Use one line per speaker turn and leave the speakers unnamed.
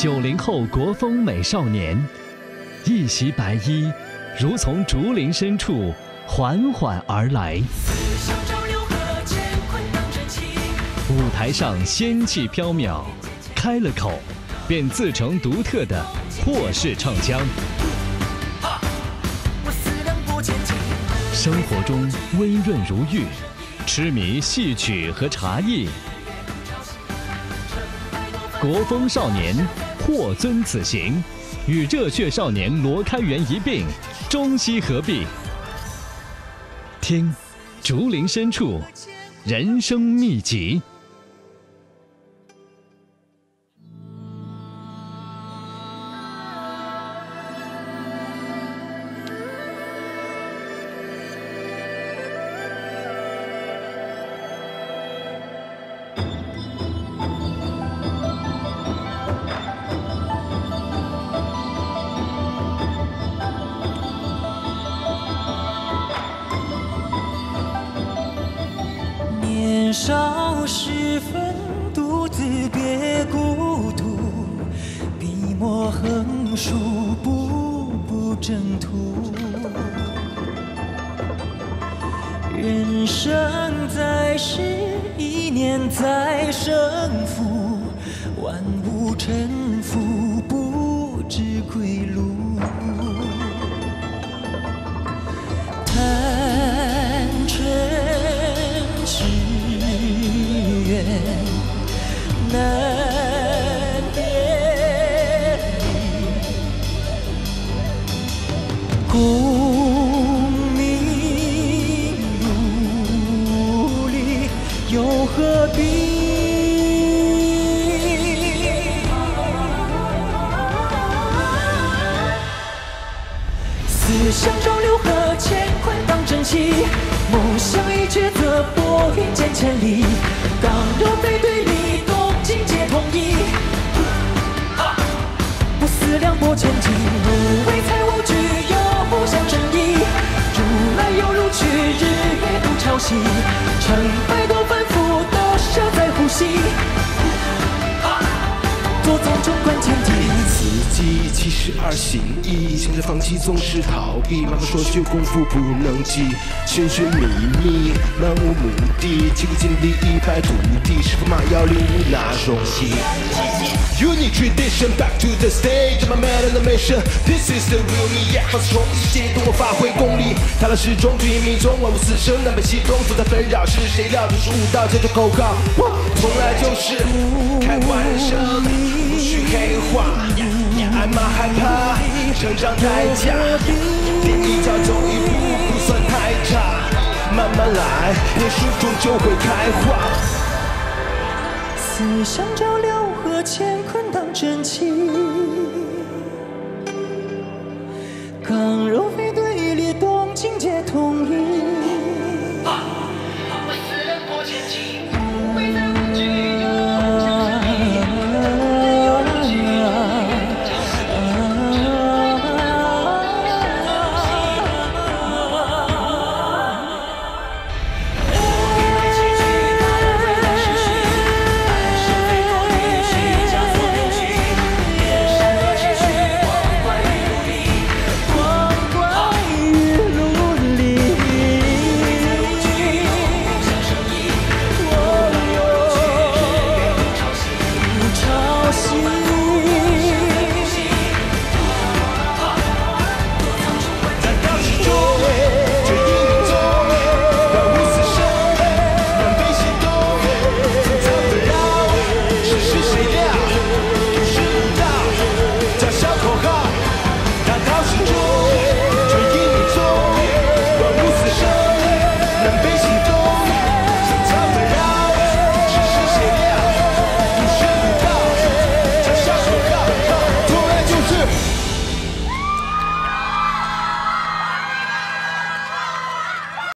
九零后国风美少年，一袭白衣，如从竹林深处缓缓而来。舞台上仙气飘渺，开了口，便自成独特的霍氏唱腔。生活中温润如玉，痴迷戏曲和茶艺。国风少年霍尊此行，与热血少年罗开元一并，中西合璧。听，竹林深处，人生秘籍。
年少时分，独自别孤独，笔墨横书，步步征途。人生在世，一念在胜负，万物沉浮，不知归路。难辨离，功名努力又何必？思想中流河，乾坤当真气。梦想与抉择，拨云见千里。刚柔非对思量，拨千斤，无为财无惧，又不想争议。如来又如去，日月独潮汐。成败多反复，都舍在呼吸。做总中观天地。
自己七十二行义，现在放弃总是逃避。妈妈说学功夫不能急，寻寻觅觅，漫无目的，几个尽力一败涂地，是否马要领悟那容易？Unique tradition, back to the stage, my man on the mission. This is the real me, yeah，放肆冲一切，等我发挥功力。踏浪始终，追命中，万物死生难被启动，负责纷扰是谁料？这是武道，这就口号，从来就是开玩笑，不许黑化。挨骂？害怕，成长代价，第一脚走一步不算太差，慢慢来，认输终究会开花。
思想交流和，乾坤当真气。刚柔